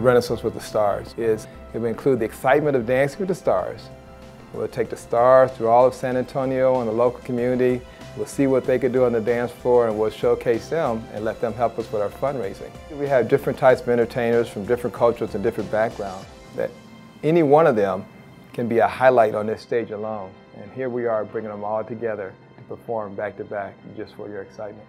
Renaissance with the Stars is it will include the excitement of dancing with the stars. We'll take the stars through all of San Antonio and the local community. We'll see what they could do on the dance floor and we'll showcase them and let them help us with our fundraising. We have different types of entertainers from different cultures and different backgrounds that any one of them can be a highlight on this stage alone. And here we are bringing them all together to perform back to back just for your excitement.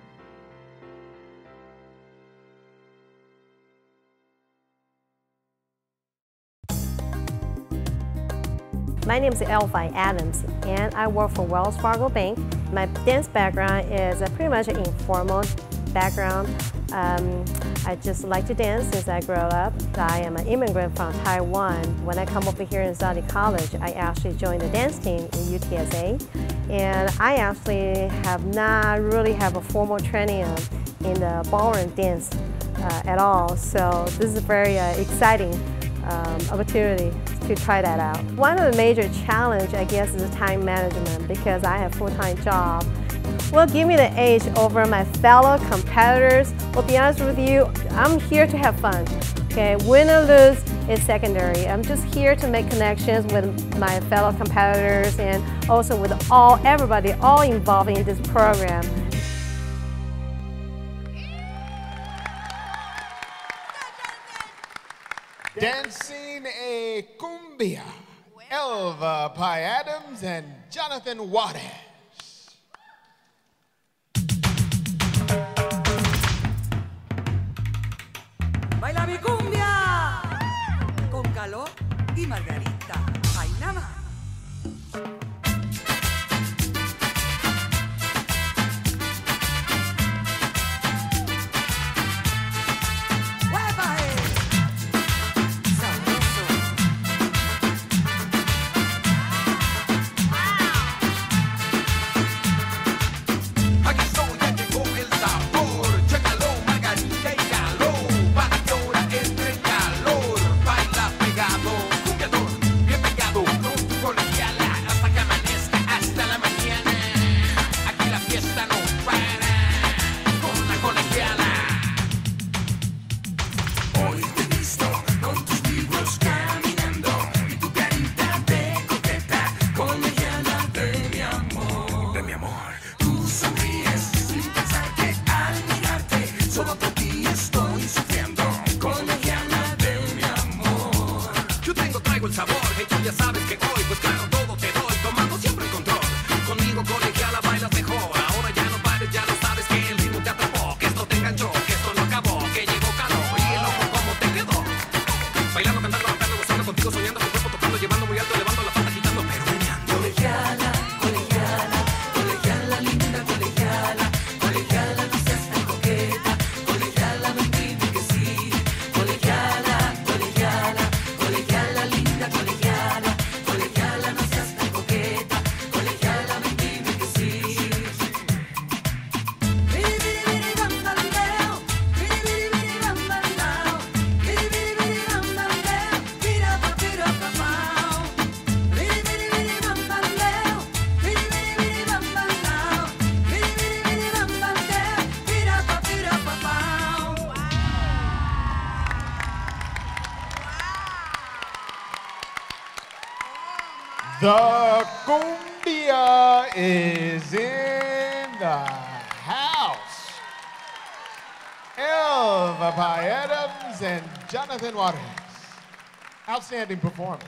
My name is Elva Adams and I work for Wells Fargo Bank. My dance background is pretty much an informal background. Um, I just like to dance since I grew up. I am an immigrant from Taiwan. When I come over here in Saudi College, I actually joined the dance team in UTSA. And I actually have not really have a formal training in the ballroom dance uh, at all. So this is a very uh, exciting um, opportunity to try that out. One of the major challenge, I guess, is time management because I have full-time job. Well, give me the edge over my fellow competitors. Well, be honest with you, I'm here to have fun. Okay, win or lose is secondary. I'm just here to make connections with my fellow competitors and also with all everybody all involved in this program. Dancing a cumbia, Elva Pai Adams and Jonathan Juarez. Baila mi cumbia con calor y margarita. Ay, The cumbia is in the house. Elva Adams and Jonathan Juarez. Outstanding performance.